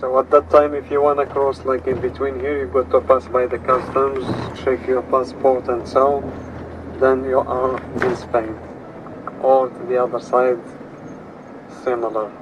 So at that time, if you wanna cross like in between here, you got to pass by the customs, check your passport and so, then you are in Spain. Or to the other side, similar.